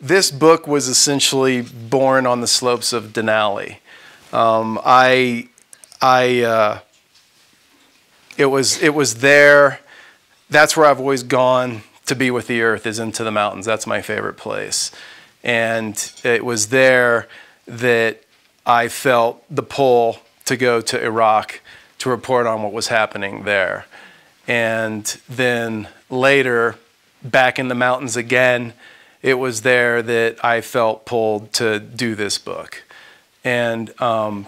this book was essentially born on the slopes of Denali. Um, I, I, uh, it was it was there. That's where I've always gone to be with the earth is into the mountains. That's my favorite place, and it was there that I felt the pull to go to Iraq to report on what was happening there, and then later back in the mountains again. It was there that I felt pulled to do this book. And um,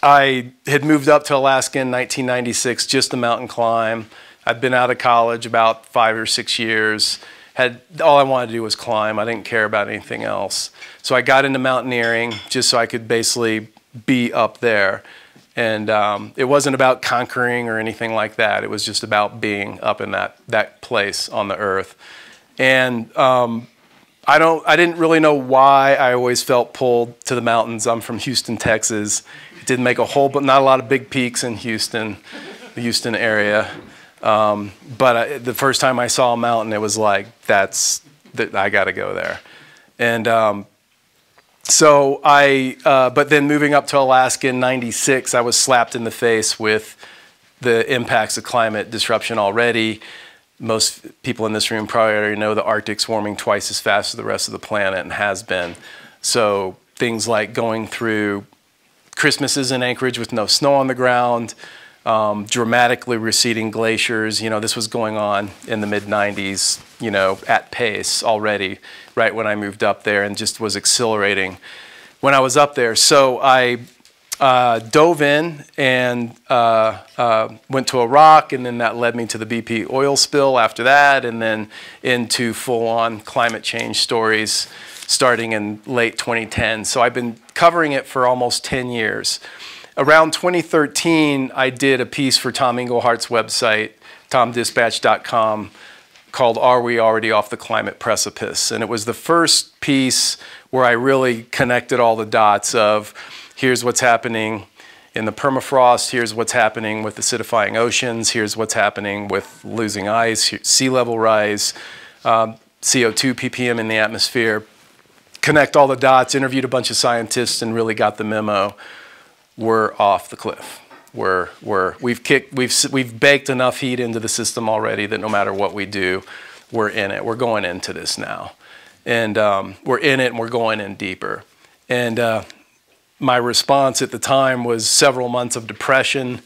I had moved up to Alaska in 1996, just a mountain climb. I'd been out of college about five or six years. Had all I wanted to do was climb. I didn't care about anything else. So I got into mountaineering just so I could basically be up there. And um, it wasn't about conquering or anything like that. It was just about being up in that that place on the earth. And um, I don't. I didn't really know why I always felt pulled to the mountains. I'm from Houston, Texas. It didn't make a whole, but not a lot of big peaks in Houston, the Houston area. Um, but I, the first time I saw a mountain, it was like that's that I got to go there. And um, so I. Uh, but then moving up to Alaska in '96, I was slapped in the face with the impacts of climate disruption already most people in this room probably already know the Arctic's warming twice as fast as the rest of the planet and has been. So things like going through Christmases in Anchorage with no snow on the ground, um, dramatically receding glaciers. You know, this was going on in the mid 90s, you know, at pace already, right when I moved up there and just was accelerating when I was up there. So I uh, dove in and uh, uh, went to Iraq, and then that led me to the BP oil spill after that, and then into full on climate change stories starting in late 2010. So I've been covering it for almost 10 years. Around 2013, I did a piece for Tom Engelhardt's website, tomdispatch.com, called Are We Already Off the Climate Precipice? And it was the first piece where I really connected all the dots of here's what's happening in the permafrost, here's what's happening with acidifying oceans, here's what's happening with losing ice, sea level rise, um, CO2 ppm in the atmosphere. Connect all the dots, interviewed a bunch of scientists, and really got the memo. We're off the cliff. We're, we're, we've, kicked, we've, we've baked enough heat into the system already that no matter what we do, we're in it. We're going into this now. And um, we're in it and we're going in deeper. And uh, my response at the time was several months of depression,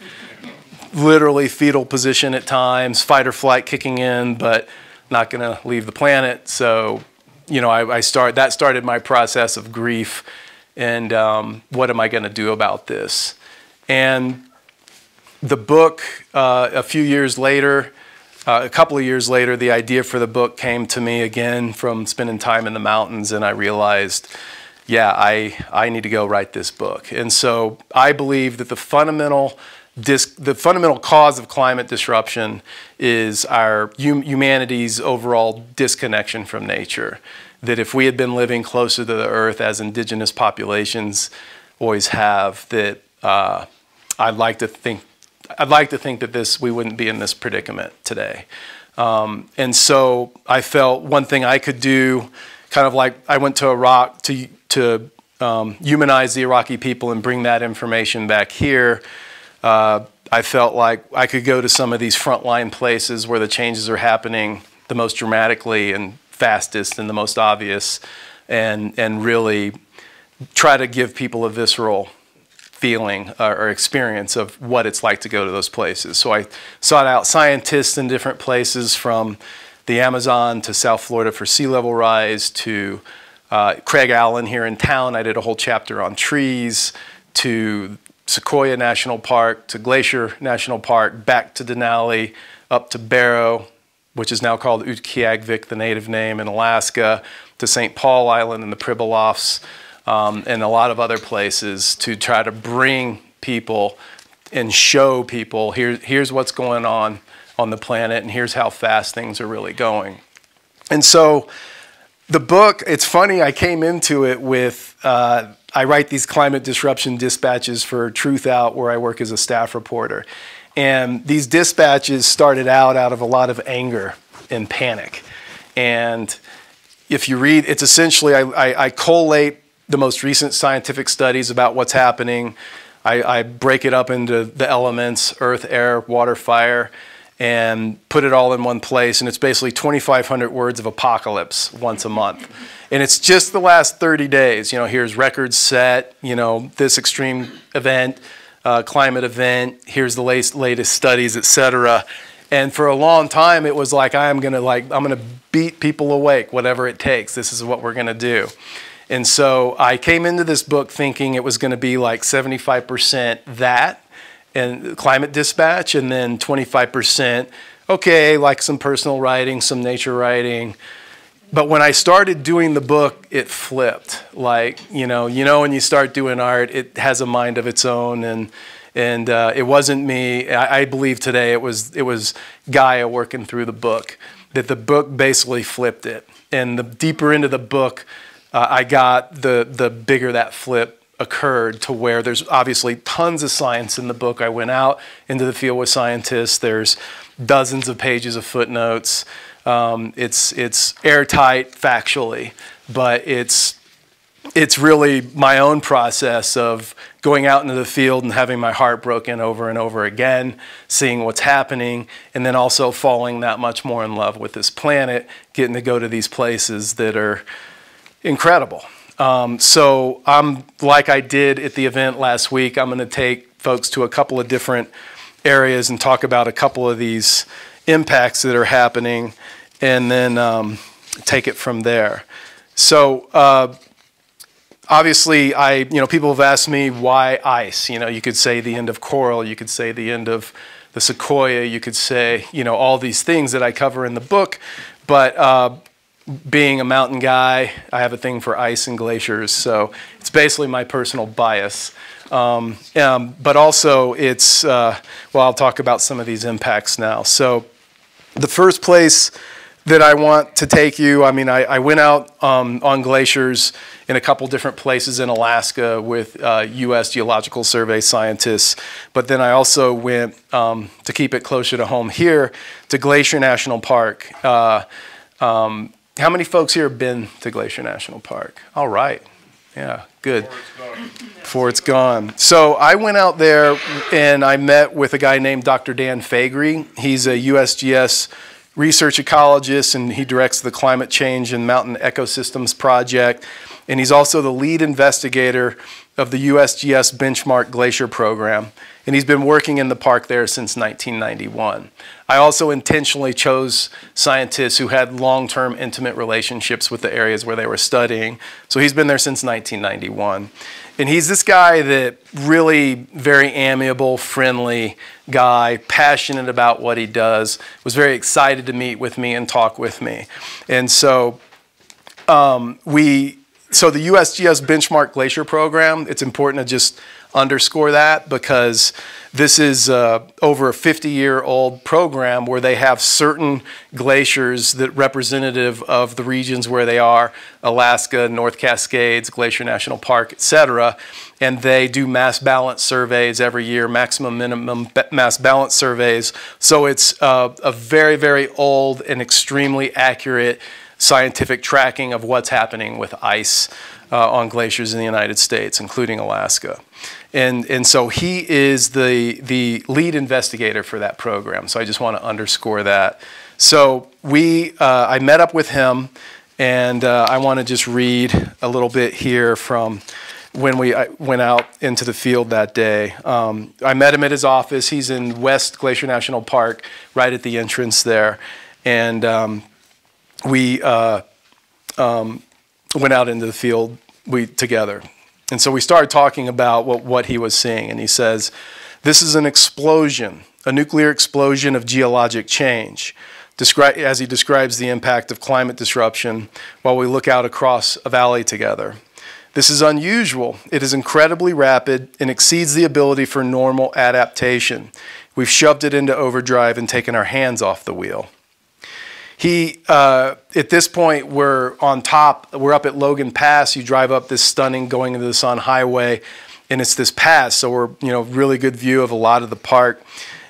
literally fetal position at times, fight or flight kicking in, but not going to leave the planet. So, you know, I, I start that started my process of grief, and um, what am I going to do about this? And the book, uh, a few years later, uh, a couple of years later, the idea for the book came to me again from spending time in the mountains, and I realized yeah, I, I need to go write this book. And so I believe that the fundamental, the fundamental cause of climate disruption is our hum, humanity's overall disconnection from nature. That if we had been living closer to the earth as indigenous populations always have, that uh, I'd like to think I'd like to think that this we wouldn't be in this predicament today. Um, and so I felt one thing I could do, kind of like I went to Iraq to to um, humanize the Iraqi people and bring that information back here, uh, I felt like I could go to some of these frontline places where the changes are happening the most dramatically and fastest and the most obvious, and and really try to give people a visceral feeling uh, or experience of what it's like to go to those places. So I sought out scientists in different places from the Amazon to South Florida for sea level rise to uh, Craig Allen here in town, I did a whole chapter on trees, to Sequoia National Park, to Glacier National Park, back to Denali, up to Barrow, which is now called Utqiagvik, the native name in Alaska, to St. Paul Island and the Pribilofs, um, and a lot of other places to try to bring people and show people here, here's what's going on on the planet and here's how fast things are really going. And so the book, it's funny, I came into it with, uh, I write these climate disruption dispatches for Truthout, where I work as a staff reporter. And these dispatches started out out of a lot of anger and panic. And if you read, it's essentially I, I, I, collate the most recent scientific studies about what's happening. I, I break it up into the elements: earth, air, water, fire, and put it all in one place. And it's basically 2,500 words of apocalypse once a month. And it's just the last 30 days. You know, here's records set. You know, this extreme event, uh, climate event. Here's the latest, latest studies, et cetera. And for a long time, it was like I'm gonna like I'm gonna beat people awake, whatever it takes. This is what we're gonna do. And so I came into this book thinking it was going to be like 75% that and climate dispatch, and then 25%, okay, like some personal writing, some nature writing. But when I started doing the book, it flipped. Like, you know, you know, when you start doing art, it has a mind of its own, and and uh, it wasn't me. I, I, believe today it was it was Gaia working through the book. That the book basically flipped it, and the deeper into the book uh, I got, the the bigger that flip occurred. To where there's obviously tons of science in the book. I went out into the field with scientists. There's dozens of pages of footnotes. Um, it's it's airtight factually, but it's it's really my own process of going out into the field and having my heart broken over and over again, seeing what's happening, and then also falling that much more in love with this planet, getting to go to these places that are incredible. Um, so I'm like I did at the event last week. I'm going to take folks to a couple of different areas and talk about a couple of these impacts that are happening, and then um, take it from there. So. Uh, obviously i you know people have asked me why ice you know you could say the end of coral you could say the end of the sequoia you could say you know all these things that i cover in the book but uh, being a mountain guy i have a thing for ice and glaciers so it's basically my personal bias um, um, but also it's uh, well i'll talk about some of these impacts now so the first place that I want to take you. I mean, I, I went out um, on glaciers in a couple different places in Alaska with uh, U.S. Geological Survey scientists, but then I also went um, to keep it closer to home here to Glacier National Park. Uh, um, how many folks here have been to Glacier National Park? All right. Yeah, good. Before it's gone. So I went out there and I met with a guy named Dr. Dan Fagre. He's a USGS research ecologist and he directs the Climate Change and Mountain Ecosystems Project. And he's also the lead investigator of the USGS Benchmark Glacier Program. And he's been working in the park there since 1991. I also intentionally chose scientists who had long term intimate relationships with the areas where they were studying. So he's been there since 1991. And he's this guy that really very amiable, friendly guy, passionate about what he does, was very excited to meet with me and talk with me. And so um, we, so the USGS Benchmark Glacier Program, it's important to just underscore that because this is uh, over a 50 year old program where they have certain glaciers that representative of the regions where they are Alaska, North Cascades, Glacier National Park, etc. And they do mass balance surveys every year, maximum minimum mass balance surveys. So it's uh, a very, very old and extremely accurate scientific tracking of what's happening with ice uh, on glaciers in the United States, including Alaska. And, and so he is the, the lead investigator for that program. So I just want to underscore that. So we, uh, I met up with him, and uh, I want to just read a little bit here from when we went out into the field that day. Um, I met him at his office. He's in West Glacier National Park, right at the entrance there. And um, we uh, um, went out into the field we, together. And so we started talking about what, what he was seeing, and he says, This is an explosion, a nuclear explosion of geologic change, Descri- as he describes the impact of climate disruption while we look out across a valley together. This is unusual. It is incredibly rapid and exceeds the ability for normal adaptation. We've shoved it into overdrive and taken our hands off the wheel. He, uh, at this point, we're on top, we're up at Logan Pass. You drive up this stunning going into the sun highway, and it's this pass. So we're, you know, really good view of a lot of the park,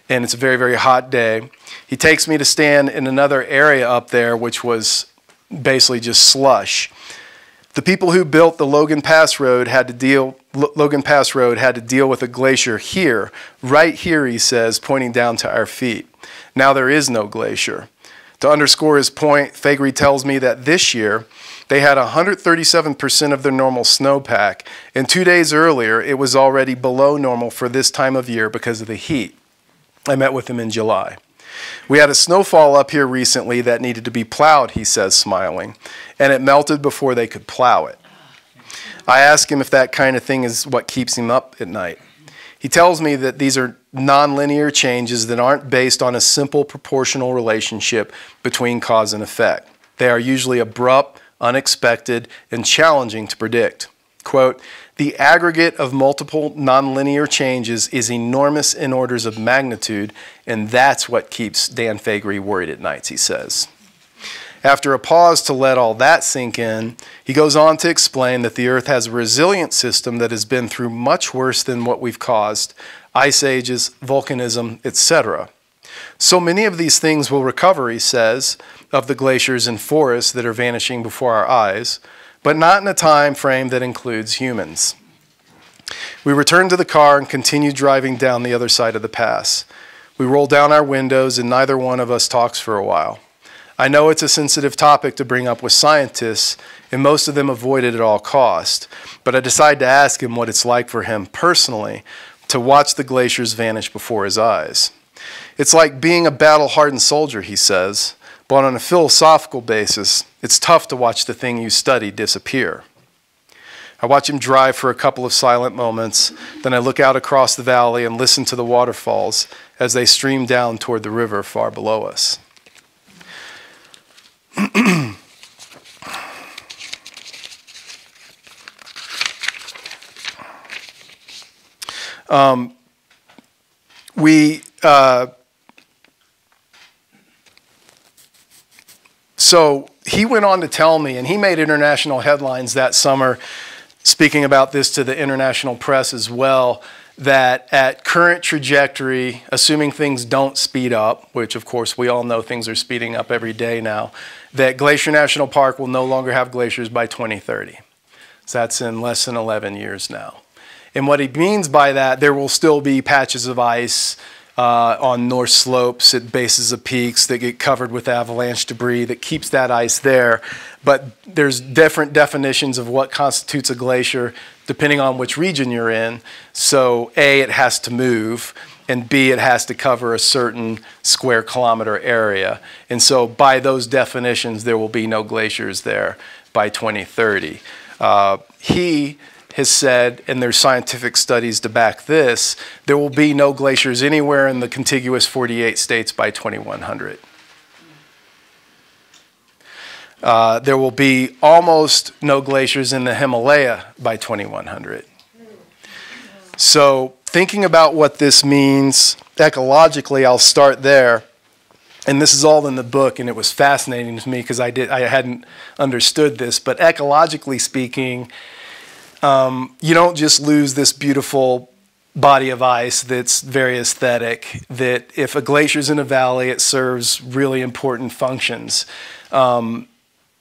and it's a very, very hot day. He takes me to stand in another area up there, which was basically just slush. The people who built the Logan Pass Road had to deal Logan Pass Road had to deal with a glacier here, right here he says, pointing down to our feet. Now there is no glacier. To underscore his point, Fagre tells me that this year they had 137% of their normal snowpack, and two days earlier it was already below normal for this time of year because of the heat. I met with him in July. We had a snowfall up here recently that needed to be plowed, he says, smiling, and it melted before they could plow it. I ask him if that kind of thing is what keeps him up at night. He tells me that these are nonlinear changes that aren't based on a simple proportional relationship between cause and effect. They are usually abrupt, unexpected, and challenging to predict. Quote, the aggregate of multiple nonlinear changes is enormous in orders of magnitude, and that's what keeps Dan Fagre worried at nights, he says. After a pause to let all that sink in, he goes on to explain that the Earth has a resilient system that has been through much worse than what we've caused ice ages, volcanism, etc. So many of these things will recover, he says, of the glaciers and forests that are vanishing before our eyes, but not in a time frame that includes humans. We return to the car and continue driving down the other side of the pass. We roll down our windows, and neither one of us talks for a while. I know it's a sensitive topic to bring up with scientists, and most of them avoid it at all cost. But I decide to ask him what it's like for him personally to watch the glaciers vanish before his eyes. It's like being a battle hardened soldier, he says, but on a philosophical basis, it's tough to watch the thing you study disappear. I watch him drive for a couple of silent moments, then I look out across the valley and listen to the waterfalls as they stream down toward the river far below us. um, we uh, so he went on to tell me, and he made international headlines that summer, speaking about this to the international press as well that at current trajectory, assuming things don't speed up, which of course we all know things are speeding up every day now, that Glacier National Park will no longer have glaciers by 2030. So that's in less than 11 years now. And what he means by that, there will still be patches of ice uh, on north slopes at bases of peaks that get covered with avalanche debris that keeps that ice there. But there's different definitions of what constitutes a glacier depending on which region you're in. So A, it has to move, and B, it has to cover a certain square kilometer area. And so by those definitions, there will be no glaciers there by 2030. Uh, he has said, and there's scientific studies to back this, there will be no glaciers anywhere in the contiguous 48 states by 2100. Uh, there will be almost no glaciers in the Himalaya by 2100. So, thinking about what this means ecologically, I'll start there. And this is all in the book, and it was fascinating to me because I, did, I hadn't understood this. But ecologically speaking, um, you don't just lose this beautiful body of ice that's very aesthetic. That if a glacier's in a valley, it serves really important functions. Um,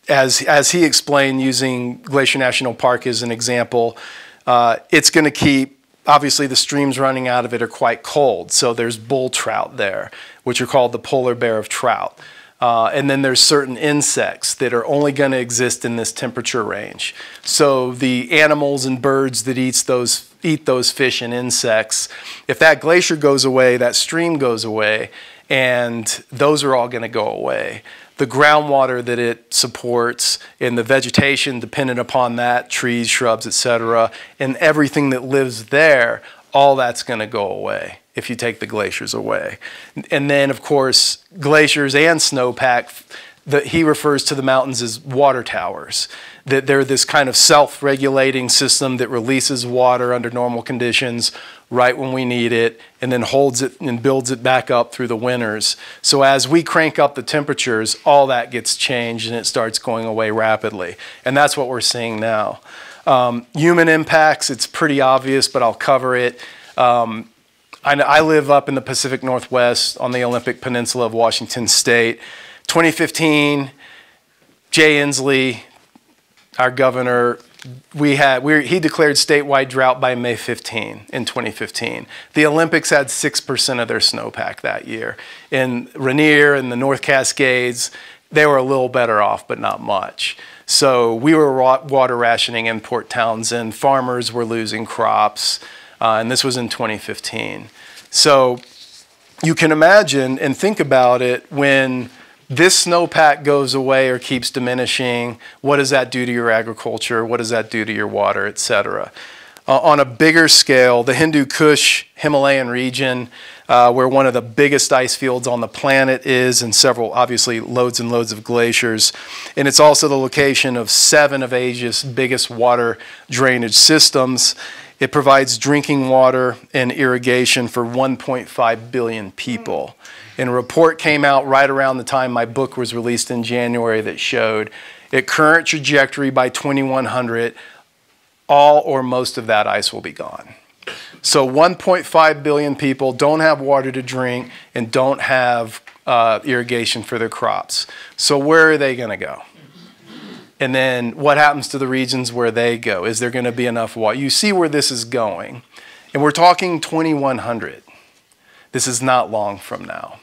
as, as he explained, using Glacier National Park as an example, uh, it's going to keep, obviously, the streams running out of it are quite cold. So there's bull trout there, which are called the polar bear of trout. Uh, and then there's certain insects that are only going to exist in this temperature range. So the animals and birds that eats those, eat those fish and insects, if that glacier goes away, that stream goes away, and those are all going to go away. The groundwater that it supports and the vegetation dependent upon that, trees, shrubs, etc., and everything that lives there, all that's going to go away if you take the glaciers away. And then, of course, glaciers and snowpack, the, he refers to the mountains as water towers, that they're this kind of self regulating system that releases water under normal conditions right when we need it and then holds it and builds it back up through the winters. So as we crank up the temperatures, all that gets changed and it starts going away rapidly. And that's what we're seeing now. Um, human impacts, it's pretty obvious, but I'll cover it. Um, I, I live up in the Pacific Northwest on the Olympic Peninsula of Washington State. 2015, Jay Inslee, our governor, we had we, he declared statewide drought by May 15 in 2015. The Olympics had six percent of their snowpack that year. In Rainier and the North Cascades, they were a little better off, but not much. So we were water rationing in Port Townsend. Farmers were losing crops, uh, and this was in 2015. So you can imagine and think about it when this snowpack goes away or keeps diminishing, what does that do to your agriculture? What does that do to your water, et cetera? Uh, on a bigger scale, the Hindu Kush Himalayan region, uh, where one of the biggest ice fields on the planet is, and several, obviously, loads and loads of glaciers. And it's also the location of seven of Asia's biggest water drainage systems. It provides drinking water and irrigation for 1.5 billion people. And a report came out right around the time my book was released in January that showed at current trajectory by 2100, all or most of that ice will be gone. So 1.5 billion people don't have water to drink and don't have uh, irrigation for their crops. So where are they going to go? And then what happens to the regions where they go? Is there going to be enough water? You see where this is going. And we're talking 2100. This is not long from now.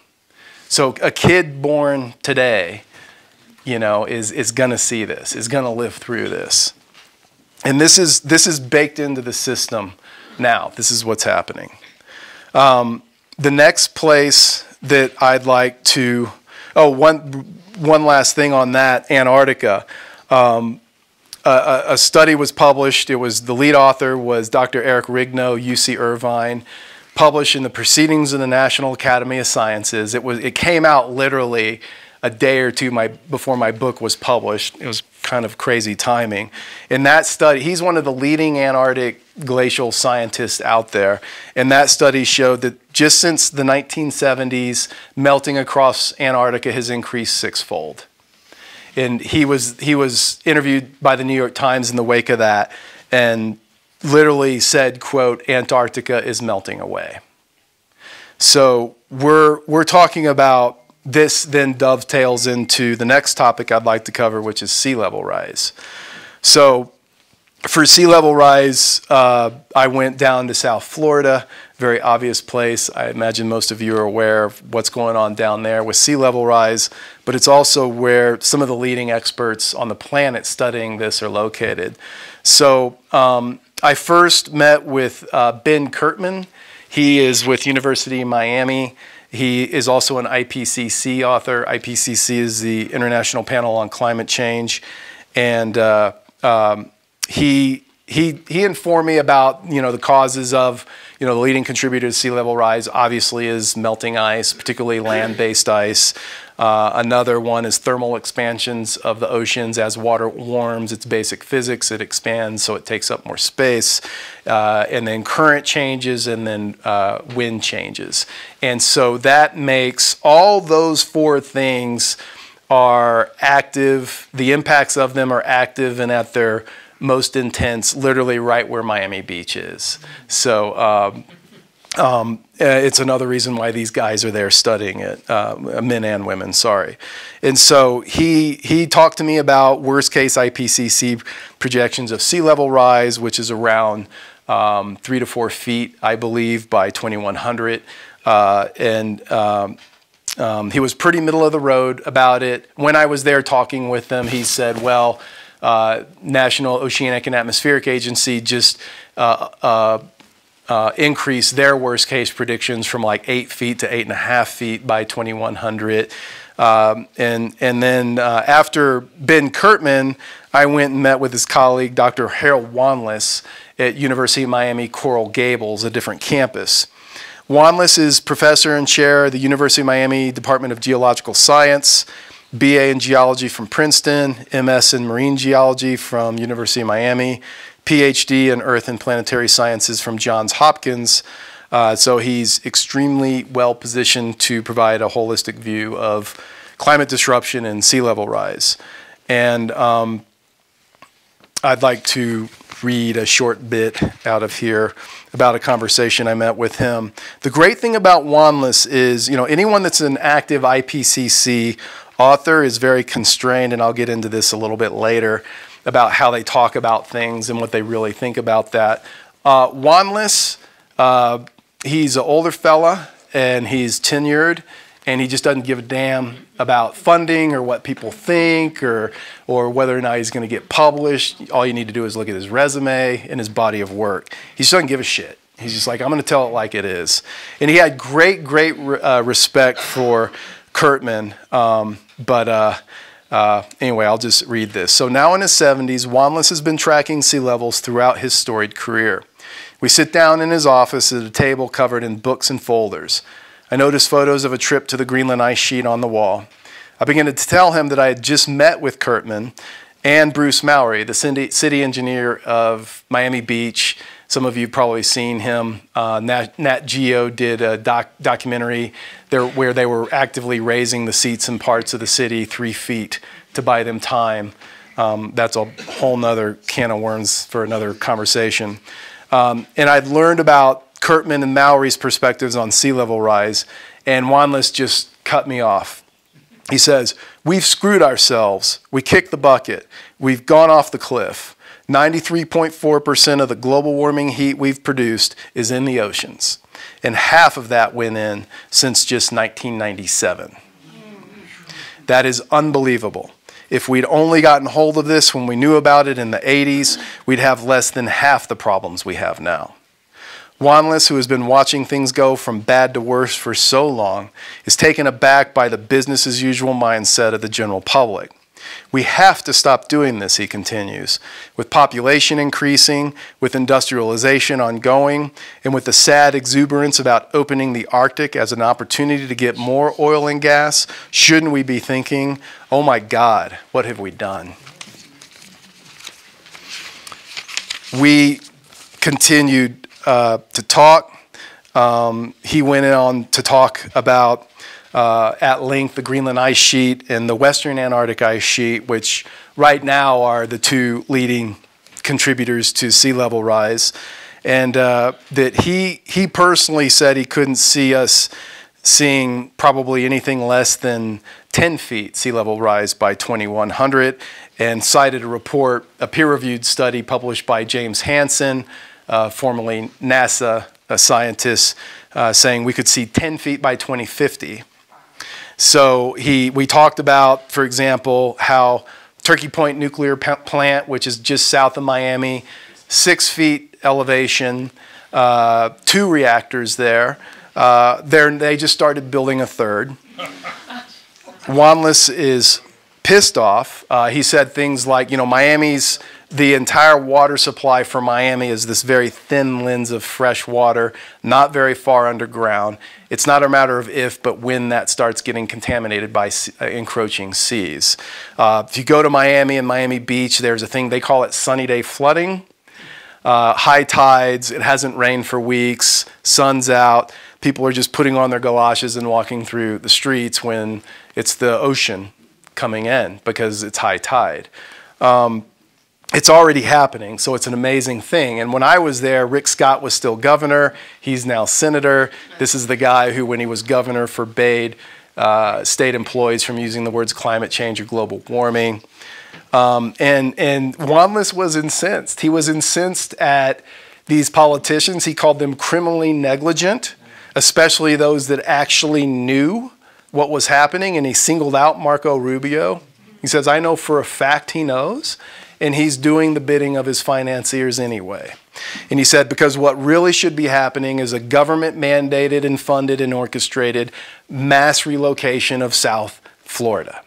So a kid born today, you know, is, is going to see this, is going to live through this. And this is, this is baked into the system now. This is what's happening. Um, the next place that I'd like to, oh, one, one last thing on that, Antarctica. Um, a, a, study was published. It was the lead author was Dr. Eric Rignot, UC Irvine, published in the Proceedings of the National Academy of Sciences. It was it came out literally a day or two my, before my book was published. It was kind of crazy timing. In that study, he's one of the leading Antarctic glacial scientists out there. And that study showed that just since the 1970s, melting across Antarctica has increased sixfold and he was he was interviewed by the New York Times in the wake of that, and literally said, "quote Antarctica is melting away." So we're we're talking about this. Then dovetails into the next topic I'd like to cover, which is sea level rise. So for sea level rise, uh, I went down to South Florida very obvious place. I imagine most of you are aware of what's going on down there with sea level rise, but it's also where some of the leading experts on the planet studying this are located. So um, I first met with uh, Ben Kirtman. He is with University of Miami. He is also an IPCC author. IPCC is the International Panel on Climate Change. And uh, um, he, he, he informed me about you know, the causes of you know, the leading contributor to sea level rise obviously is melting ice, particularly land-based ice. Uh, another one is thermal expansions of the oceans. As water warms, it's basic physics. It expands, so it takes up more space. Uh, and then current changes, and then uh, wind changes. And so that makes all those four things are active. The impacts of them are active and at their most intense, literally right where Miami Beach is. So um, um, uh, it's another reason why these guys are there studying it, uh, men and women, sorry. And so he, he talked to me about worst case IPCC projections of sea level rise, which is around um, three to four feet, I believe, by 2100. Uh, and um, um, he was pretty middle of the road about it. When I was there talking with him, he said, well, uh, National Oceanic and Atmospheric Agency just uh, uh, increased their worst case predictions from like eight feet to eight and a half feet by 2100. Um, and, and then after Ben Kirtman, I went and met with his colleague, Dr. Harold Wanless at University of Miami Coral Gables, a different campus. Wanless is professor and chair of the University of Miami Department of Geological Science. BA in geology from Princeton, MS in marine geology from University of Miami, PhD in earth and planetary sciences from Johns Hopkins. Uh, so he's extremely well positioned to provide a holistic view of climate disruption and sea level rise. And um, I'd like to read a short bit out of here about a conversation I met with him. The great thing about Wanless is, you know, anyone that's an active IPCC author is very constrained, and I'll get into this a little bit later about how they talk about things and what they really think about that. Uh, Wanless, uh, he's an older fella and he's tenured and he just doesn't give a damn about funding or what people think or or whether or not he's going to get published. All you need to do is look at his resume and his body of work. He just doesn't give a shit. He's just like, I'm going to tell it like it is. And he had great, great uh, respect for Kirtman, um, but. Uh, uh, anyway, I'll just read this. So now in his 70s, Wanless has been tracking sea levels throughout his storied career. We sit down in his office at a table covered in books and folders. I notice photos of a trip to the Greenland ice sheet on the wall. I begin to tell him that I had just met with Kirtman and Bruce Mowry, the city engineer of Miami Beach. Some of you probably seen him. Uh, Nat, Nat, Geo did a doc, documentary there where they were actively raising the seats in parts of the city three feet to buy them time. Um, that's a whole nother can of worms for another conversation. Um, and I'd learned about Kirtman and Mowry's perspectives on sea level rise, and Wanless just cut me off. He says, We've screwed ourselves. We kicked the bucket. We've gone off the cliff. 93.4% of the global warming heat we've produced is in the oceans, and half of that went in since just 1997. That is unbelievable. If we'd only gotten hold of this when we knew about it in the 80s, we'd have less than half the problems we have now. Wanless, who has been watching things go from bad to worse for so long, is taken aback by the business as usual mindset of the general public. We have to stop doing this, he continues. With population increasing, with industrialization ongoing, and with the sad exuberance about opening the Arctic as an opportunity to get more oil and gas, shouldn't we be thinking, oh my God, what have we done? We continued uh, to talk. Um, he went on to talk about uh, at length the Greenland ice sheet and the Western Antarctic ice sheet, which right now are the two leading contributors to sea level rise. And uh, that he, he personally said he couldn't see us seeing probably anything less than 10 feet sea level rise by 2100 and cited a report, a peer reviewed study published by James Hansen uh, formerly NASA scientists, uh, saying we could see 10 feet by 2050. So he, we talked about, for example, how Turkey Point nuclear plant, which is just south of Miami, six feet elevation, uh, two reactors there. Uh, they just started building a third. Wanless is pissed off. Uh, he said things like, you know, Miami's the entire water supply for Miami is this very thin lens of fresh water, not very far underground. It's not a matter of if, but when that starts getting contaminated by uh, encroaching seas. Uh, if you go to Miami and Miami Beach, there's a thing they call it sunny day flooding. Uh, high tides, it hasn't rained for weeks, sun's out, people are just putting on their galoshes and walking through the streets when it's the ocean coming in because it's high tide. Um, it's already happening, so it's an amazing thing. And when I was there, Rick Scott was still governor. He's now senator. This is the guy who, when he was governor, forbade uh, state employees from using the words climate change or global warming. Um, and and Wanless was incensed. He was incensed at these politicians. He called them criminally negligent, especially those that actually knew what was happening. And he singled out Marco Rubio. He says, I know for a fact he knows and he's doing the bidding of his financiers anyway. And he said, because what really should be happening is a government mandated and funded and orchestrated mass relocation of South Florida.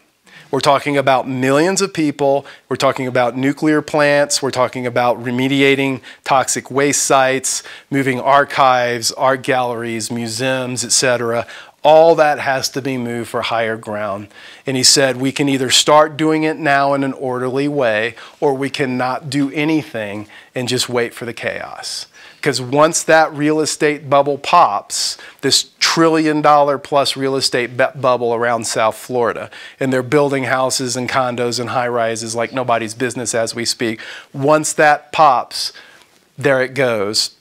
We're talking about millions of people. We're talking about nuclear plants. We're talking about remediating toxic waste sites, moving archives, art galleries, museums, etc all that has to be moved for higher ground. And he said, we can either start doing it now in an orderly way, or we cannot do anything and just wait for the chaos. Because once that real estate bubble pops, this trillion dollar plus real estate bubble around South Florida, and they're building houses and condos and high rises like nobody's business as we speak. Once that pops, there it goes.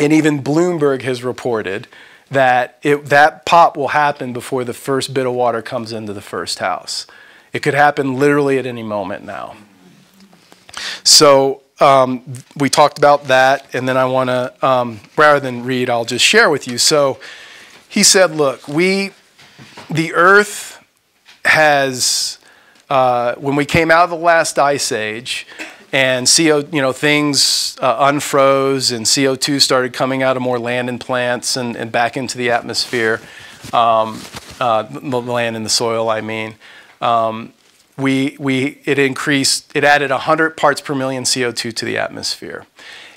And even Bloomberg has reported that it, that pop will happen before the first bit of water comes into the first house. It could happen literally at any moment now. So um, we talked about that, and then I want to, um, rather than read, I'll just share with you. So he said, look, we, the earth has, uh, when we came out of the last ice age, and CO, you know, things uh, unfroze and CO2 started coming out of more land and plants and, and back into the atmosphere, um, uh, the land and the soil, I mean. Um, we, we, it increased, it added 100 parts per million CO2 to the atmosphere.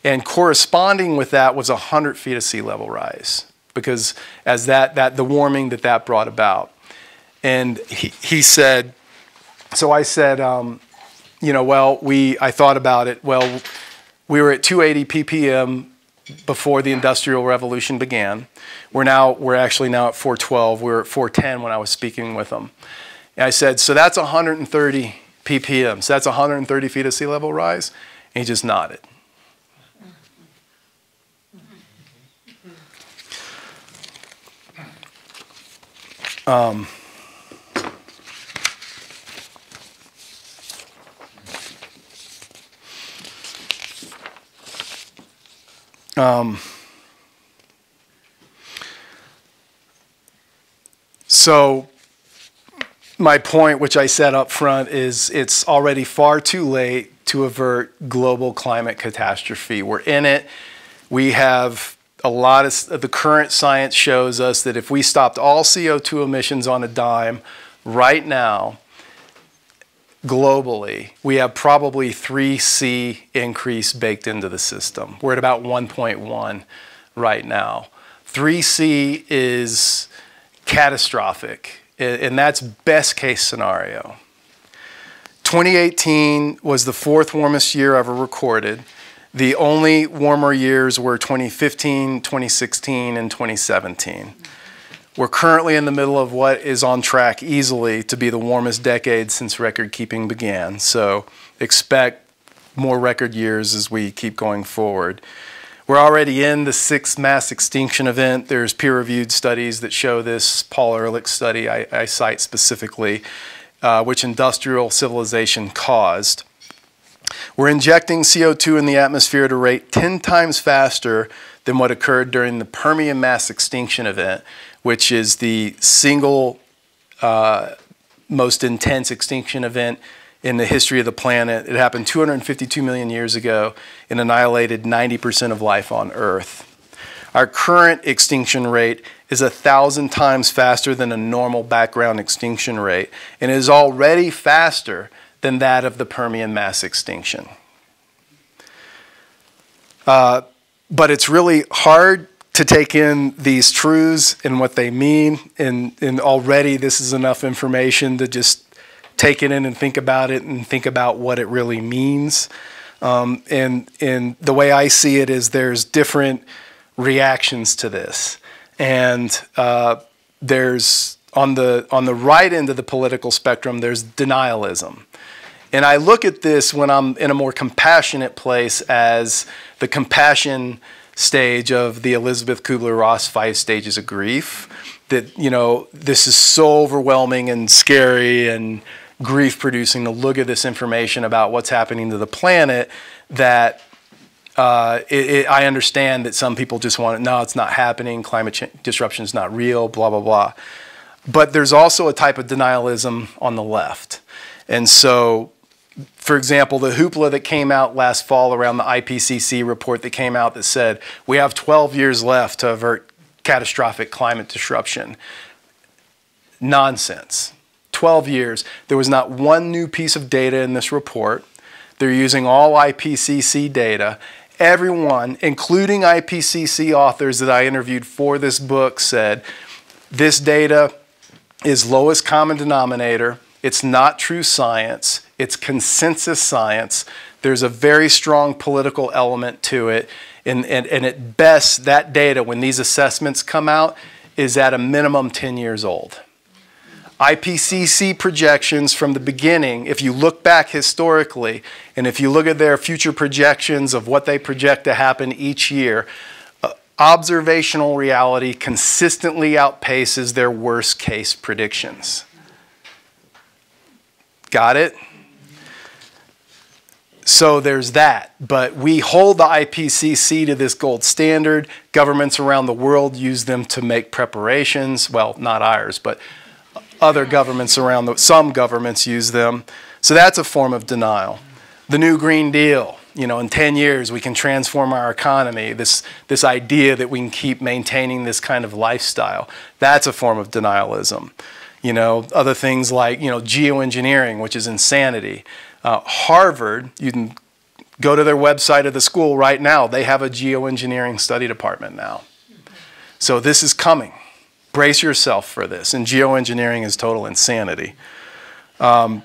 And corresponding with that was 100 feet of sea level rise because as that, that the warming that that brought about. And he, he said, so I said, um, you know, well, we, I thought about it. Well, we were at 280 ppm before the Industrial Revolution began. We're now, we're actually now at 412. We were at 410 when I was speaking with them. And I said, so that's 130 ppm. So that's 130 feet of sea level rise. And he just nodded. Um, Um, so my point, which I said up front, is it's already far too late to avert global climate catastrophe. We're in it. We have a lot of the current science shows us that if we stopped all CO2 emissions on a dime right now, globally, we have probably 3C increase baked into the system. We're at about 1.1 right now. 3C is catastrophic, and that's best case scenario. 2018 was the fourth warmest year ever recorded. The only warmer years were 2015, 2016, and 2017. We're currently in the middle of what is on track easily to be the warmest decade since record keeping began. So expect more record years as we keep going forward. We're already in the sixth mass extinction event. There's peer-reviewed studies that show this. Paul Ehrlich's study I, I cite specifically, uh, which industrial civilization caused. We're injecting CO2 in the atmosphere at a rate 10 times faster than what occurred during the Permian mass extinction event, which is the single uh, most intense extinction event in the history of the planet. It happened 252 million years ago and annihilated 90% of life on Earth. Our current extinction rate is a thousand times faster than a normal background extinction rate and is already faster than that of the Permian mass extinction. Uh, but it's really hard to take in these truths and what they mean. And, and already this is enough information to just take it in and think about it and think about what it really means. Um, and, and the way I see it is there's different reactions to this. And uh, there's on the, on the right end of the political spectrum, there's denialism. And I look at this when I'm in a more compassionate place as the compassion stage of the Elizabeth Kubler-Ross five stages of grief. That, you know, this is so overwhelming and scary and grief producing to look at this information about what's happening to the planet that uh, it, it, I understand that some people just want no, it's not happening, climate disruption is not real, blah, blah, blah. But there's also a type of denialism on the left. And so for example, the hoopla that came out last fall around the IPCC report that came out that said we have 12 years left to avert catastrophic climate disruption. Nonsense. 12 years. There was not one new piece of data in this report. They're using all IPCC data. Everyone, including IPCC authors that I interviewed for this book, said this data is lowest common denominator. It's not true science. It's consensus science. There's a very strong political element to it. And, and, and at best, that data, when these assessments come out, is at a minimum 10 years old. IPCC projections from the beginning, if you look back historically, and if you look at their future projections of what they project to happen each year, uh, observational reality consistently outpaces their worst case predictions. Got it? So there's that. But we hold the IPCC to this gold standard. Governments around the world use them to make preparations. Well, not ours, but other governments around the, some governments use them. So that's a form of denial. The new Green Deal, you know, in 10 years we can transform our economy. This, this idea that we can keep maintaining this kind of lifestyle, that's a form of denialism. You know, other things like, you know, geoengineering, which is insanity. Uh, Harvard, you can go to their website of the school right now. They have a geoengineering study department now. So this is coming. Brace yourself for this. And geoengineering is total insanity. Um,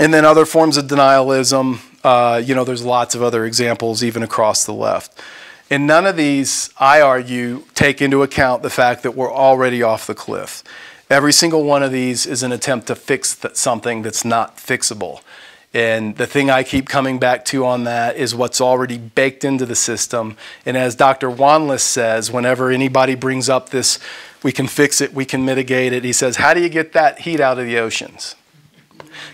and then other forms of denialism, uh, you know, there's lots of other examples even across the left. And none of these, I argue, take into account the fact that we're already off the cliff. Every single one of these is an attempt to fix something that's not fixable. And the thing I keep coming back to on that is what's already baked into the system. And as Dr. Wanless says, whenever anybody brings up this, we can fix it, we can mitigate it, he says, How do you get that heat out of the oceans?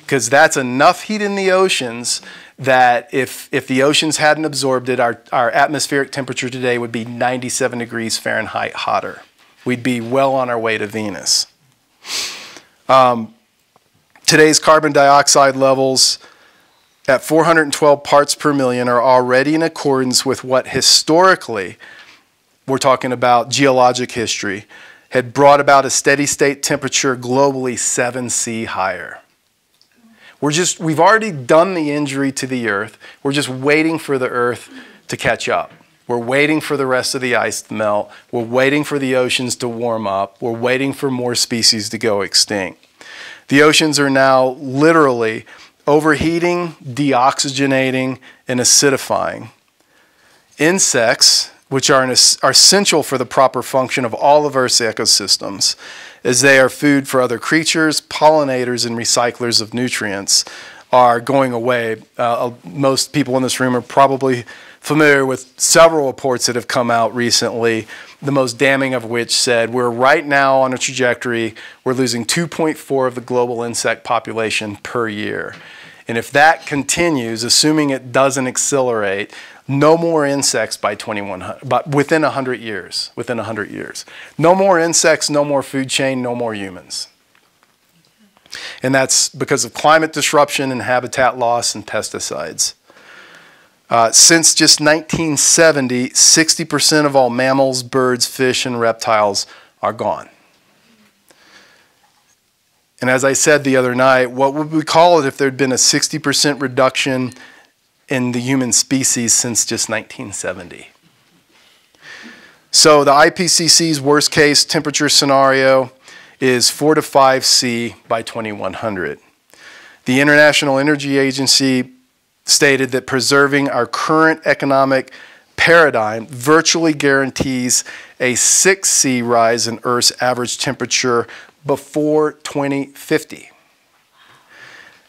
Because that's enough heat in the oceans that if, if the oceans hadn't absorbed it, our, our atmospheric temperature today would be 97 degrees Fahrenheit hotter. We'd be well on our way to Venus. Um, today's carbon dioxide levels at 412 parts per million are already in accordance with what historically, we're talking about geologic history, had brought about a steady state temperature globally 7C higher. We're just, we've already done the injury to the earth. We're just waiting for the earth to catch up. We're waiting for the rest of the ice to melt. We're waiting for the oceans to warm up. We're waiting for more species to go extinct. The oceans are now literally overheating, deoxygenating, and acidifying. Insects, which are, an, are essential for the proper function of all of Earth's ecosystems, as they are food for other creatures, pollinators, and recyclers of nutrients, are going away. Uh, uh most people in this room are probably familiar with several reports that have come out recently, the most damning of which said we're right now on a trajectory, we're losing 2.4 of the global insect population per year. And if that continues, assuming it doesn't accelerate, no more insects by 2100, but within 100 years, within 100 years. No more insects, no more food chain, no more humans. And that's because of climate disruption and habitat loss and pesticides. Uh, since just 1970, 60% of all mammals, birds, fish, and reptiles are gone. And as I said the other night, what would we call it if there'd been a 60% reduction in the human species since just 1970? So the IPCC's worst case temperature scenario is 4 to 5 C by 2100. The International Energy Agency stated that preserving our current economic paradigm virtually guarantees a 6 C rise in Earth's average temperature before 2050.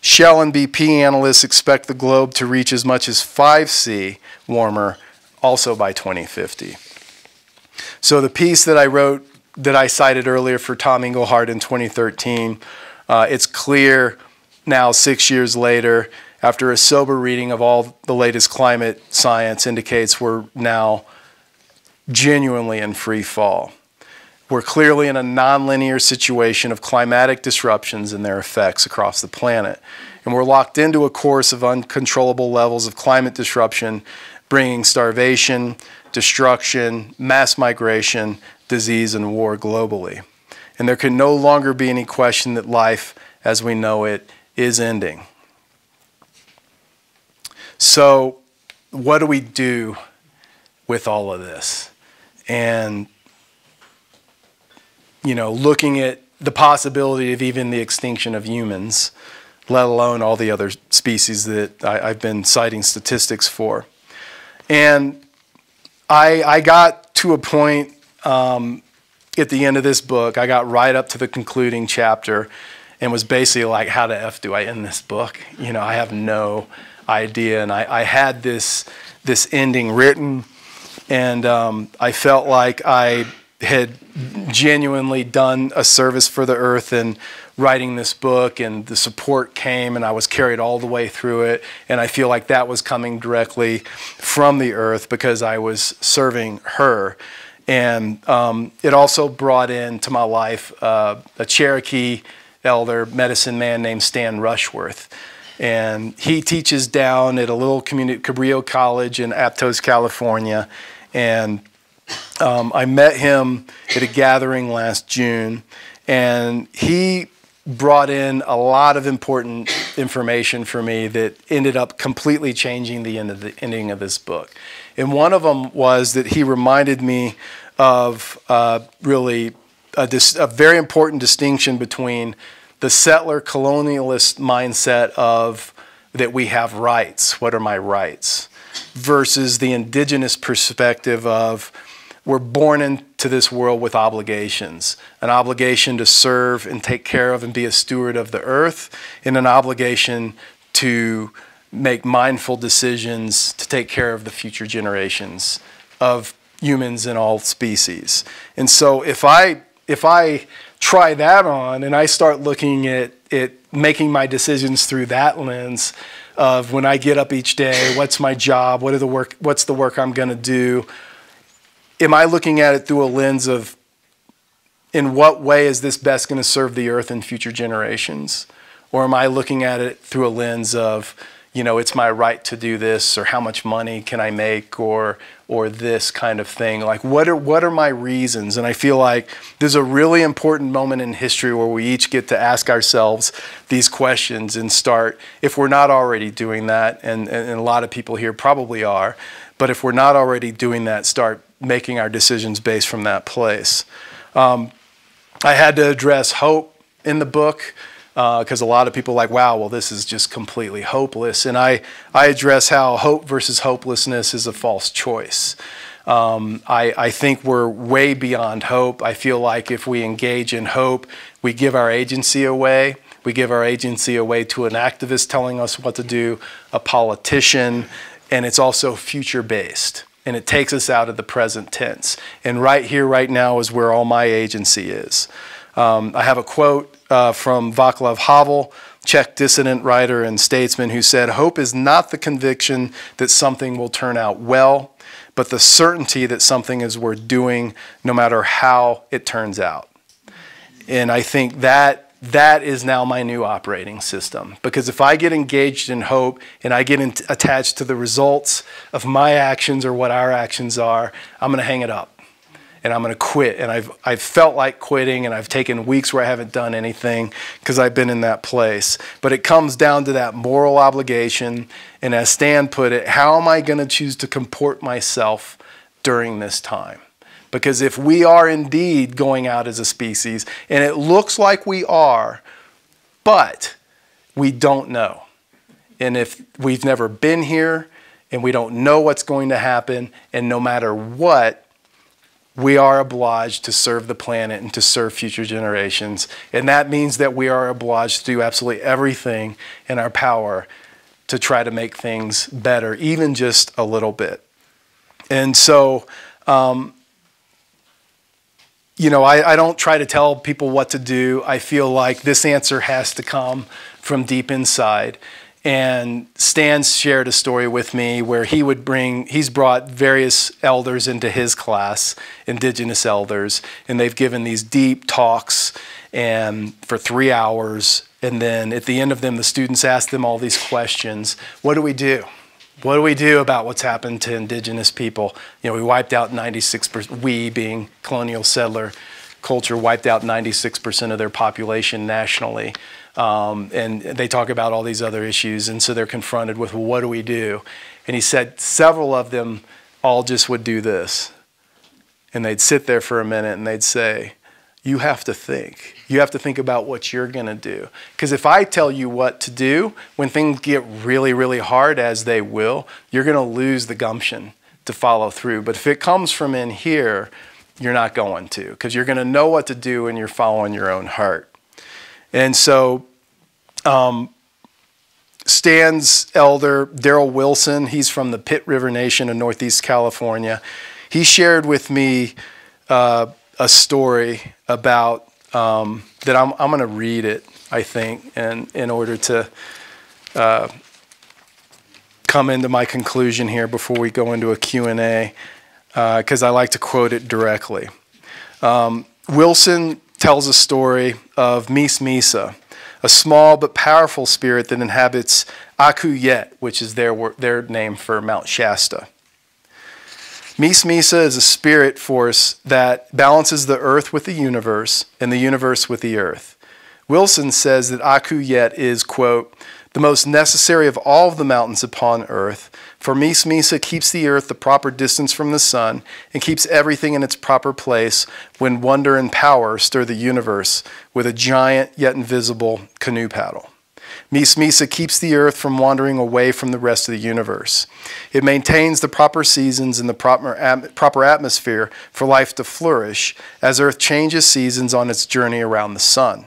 Shell and BP analysts expect the globe to reach as much as 5C warmer also by 2050. So the piece that I wrote, that I cited earlier for Tom Engelhardt in 2013, uh, it's clear now, six years later, after a sober reading of all the latest climate science indicates we're now genuinely in free fall. We're clearly in a nonlinear situation of climatic disruptions and their effects across the planet. And we're locked into a course of uncontrollable levels of climate disruption, bringing starvation, destruction, mass migration, disease, and war globally. And there can no longer be any question that life as we know it is ending. So, what do we do with all of this? And you know, looking at the possibility of even the extinction of humans, let alone all the other species that I, have been citing statistics for. And I, I got to a point um, at the end of this book, I got right up to the concluding chapter and was basically like, how the F do I end this book? You know, I have no idea. And I, I had this, this ending written And um, I felt like I had genuinely done a service for the earth in writing this book, and the support came, and I was carried all the way through it. And I feel like that was coming directly from the earth because I was serving her. And um, it also brought into my life uh, a Cherokee elder, medicine man named Stan Rushworth. And he teaches down at a little community, Cabrillo College in Aptos, California. And um, I met him at a gathering last June, and he brought in a lot of important information for me that ended up completely changing the, end of the ending of this book. And one of them was that he reminded me of uh, really a, a very important distinction between the settler colonialist mindset of that we have rights, what are my rights, versus the indigenous perspective of we're born into this world with obligations. An obligation to serve and take care of and be a steward of the earth, and an obligation to make mindful decisions to take care of the future generations of humans and all species. And so if I if I try that on and I start looking at it making my decisions through that lens of when I get up each day, what's my job, what are the work what's the work I'm going to do, am I looking at it through a lens of in what way is this best going to serve the earth and future generations? Or am I looking at it through a lens of, you know, it's my right to do this, or how much money can I make, or or this kind of thing? Like, what are what are my reasons? And I feel like there's a really important moment in history where we each get to ask ourselves these questions and start, if we're not already doing that, and, and a lot of people here probably are, but if we're not already doing that, start making our decisions based from that place. Um, I had to address hope in the book because uh, a lot of people are like, wow, well, this is just completely hopeless. And I, I address how hope versus hopelessness is a false choice. Um, I, I think we're way beyond hope. I feel like if we engage in hope, we give our agency away. We give our agency away to an activist telling us what to do, a politician, and it's also future based and it takes us out of the present tense. And right here, right now, is where all my agency is. Um, I have a quote uh, from Václav Havel, Czech dissident writer and statesman, who said, Hope is not the conviction that something will turn out well, but the certainty that something is worth doing no matter how it turns out. And I think that that is now my new operating system. Because if I get engaged in hope and I get in, attached to the results of my actions or what our actions are, I'm going to hang it up and I'm going to quit. And I've, I've felt like quitting and I've taken weeks where I haven't done anything because I've been in that place. But it comes down to that moral obligation. And as Stan put it, how am I going to choose to comport myself during this time? Because if we are indeed going out as a species, and it looks like we are, but we don't know. And if we've never been here and we don't know what's going to happen, and no matter what, we are obliged to serve the planet and to serve future generations. And that means that we are obliged to do absolutely everything in our power to try to make things better, even just a little bit. And so, um, you know, I, I don't try to tell people what to do. I feel like this answer has to come from deep inside. And Stan shared a story with me where he would bring, he's brought various elders into his class, indigenous elders, and they've given these deep talks and for three hours. And then at the end of them, the students ask them all these questions. What do we do? What do we do about what's happened to indigenous people? You know, we wiped out 96%, we being colonial settler culture, wiped out 96% of their population nationally. Um, and they talk about all these other issues. And so they're confronted with, well, what do we do? And he said several of them all just would do this. And they'd sit there for a minute and they'd say, you have to think. You have to think about what you're going to do. Because if I tell you what to do, when things get really, really hard, as they will, you're going to lose the gumption to follow through. But if it comes from in here, you're not going to, because you're going to know what to do and you're following your own heart. And so, um, Stan's elder, Darryl Wilson, he's from the Pit River Nation in Northeast California he shared with me uh, a story about um, that I'm, I'm going to read it, I think, and in order to uh, come into my conclusion here before we go into a Q&A, because uh, I like to quote it directly. Um, Wilson tells a story of Mis Misa, a small but powerful spirit that inhabits Akoo-Yet, which is their, their name for Mount Shasta. Mis Misa is a spirit force that balances the earth with the universe and the universe with the earth. Wilson says that Akoo-Yet is, quote, the most necessary of all of the mountains upon earth, for Mis Misa keeps the earth the proper distance from the sun and keeps everything in its proper place when wonder and power stir the universe with a giant yet invisible canoe paddle. Mis Misa keeps the earth from wandering away from the rest of the universe. It maintains the proper seasons and the proper, proper atmosphere for life to flourish as earth changes seasons on its journey around the sun.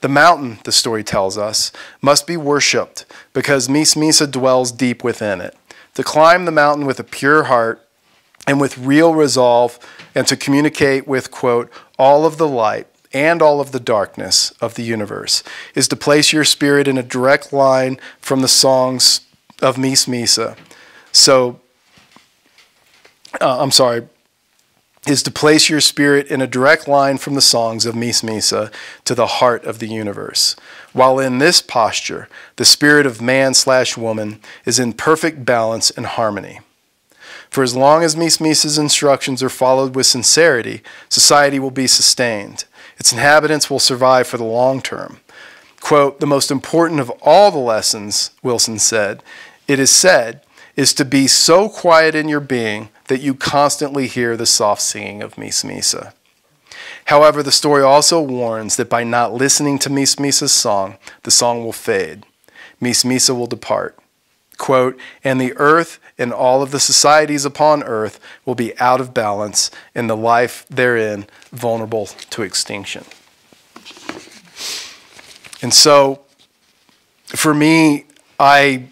The mountain, the story tells us, must be worshipped because Mies Misa dwells deep within it. To climb the mountain with a pure heart and with real resolve and to communicate with, quote, all of the light and all of the darkness of the universe is to place your spirit in a direct line from the songs of Mis Misa. So, uh, I'm sorry, is to place your spirit in a direct line from the songs of Mis Misa to the heart of the universe. While in this posture, the spirit of man slash woman is in perfect balance and harmony. For as long as Mis Misa's instructions are followed with sincerity, society will be sustained. Its inhabitants will survive for the long term. Quote, the most important of all the lessons, Wilson said, it is said, is to be so quiet in your being that you constantly hear the soft singing of Mis Misa. However, the story also warns that by not listening to Mis Misa's song, the song will fade. Mis Misa will depart. Quote, and the earth and all of the societies upon earth will be out of balance, and the life therein vulnerable to extinction. And so, for me, I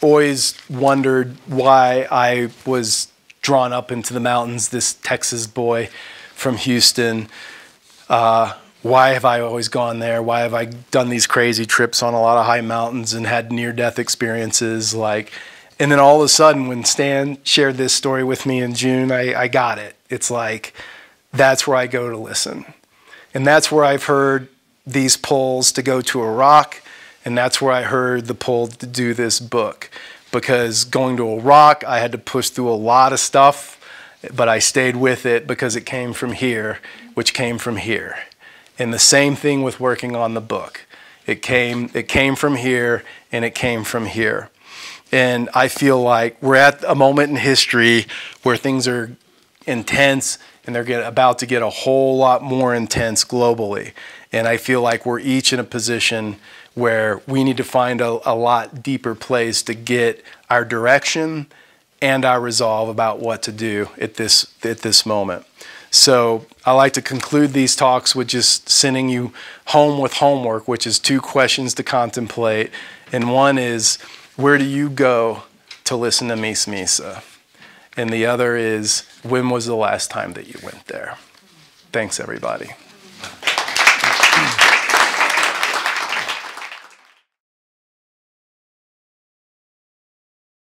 always wondered why I was drawn up into the mountains, this Texas boy from Houston. Uh, why have I always gone there? Why have I done these crazy trips on a lot of high mountains and had near death experiences? Like, and then all of a sudden, when Stan shared this story with me in June, I, I got it. It's like, that's where I go to listen. And that's where I've heard these pulls to go to Iraq, and that's where I heard the pull to do this book because going to Iraq, I had to push through a lot of stuff, but I stayed with it because it came from here, which came from here. And the same thing with working on the book. It came, it came from here and it came from here. And I feel like we're at a moment in history where things are intense and they're get, about to get a whole lot more intense globally. And I feel like we're each in a position where we need to find a, a lot deeper place to get our direction and our resolve about what to do at this at this moment. So I like to conclude these talks with just sending you home with homework, which is two questions to contemplate. And one is, where do you go to listen to Mis Misa? And the other is, when was the last time that you went there? Thanks, everybody.